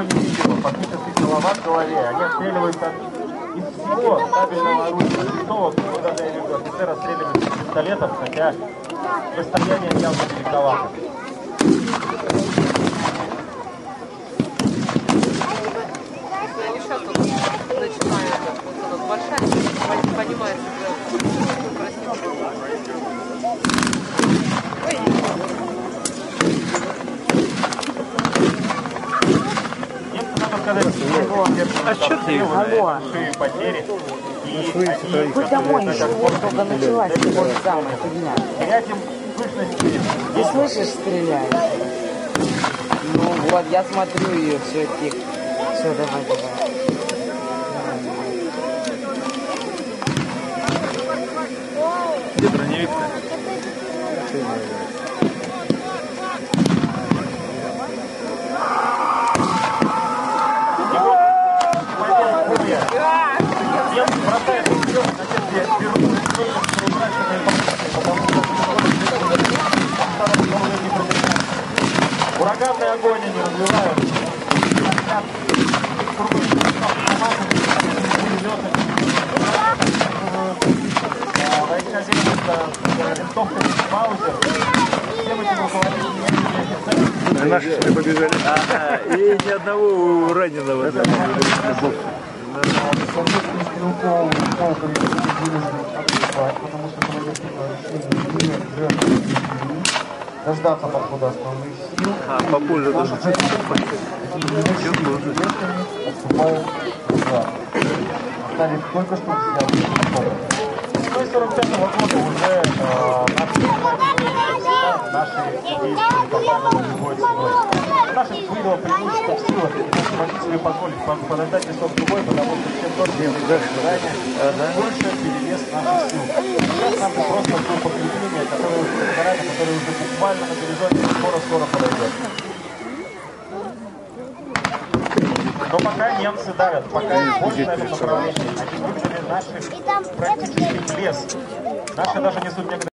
видимо, фактически голова в голове. Они отстреливаются из всего табельного оружия. Винтовок, куда я имею в виду, офицер отстреливается из пистолетов, хотя расстояние явно великовато. Сейчас вот большая, А что ты? Алло. потери. Вы домой еще, вот только началась вот самая фигня. терять им сущности. Ты слышишь, стреляет? Ну вот, я смотрю ее, все тихо. Все, давай, давай. Где броневик-то? Я бросаю все, значит, я беру только что утраченные позиции, потому Ураганный огонь они развивают. Наши себе побежали. Ага, и ни одного раненого. потому что дождаться подхода основных сил. А, попозже Наши должен отступают назад. Остались только что снятые подходы. С 45 года уже наши наши действия показывали любой ценой. Наше выдало преимущество в силах, и могли себе позволить под- подождать часов другой, потому что чем дольше мы заранее, больше перевес наших сил. Сейчас нам просто подкрепление, которое уже которое уже буквально на горизонте скоро-скоро подойдет. Но пока немцы давят, пока их больше на этом направлении, они выгнали наших практически в лес. Наши даже несут некоторые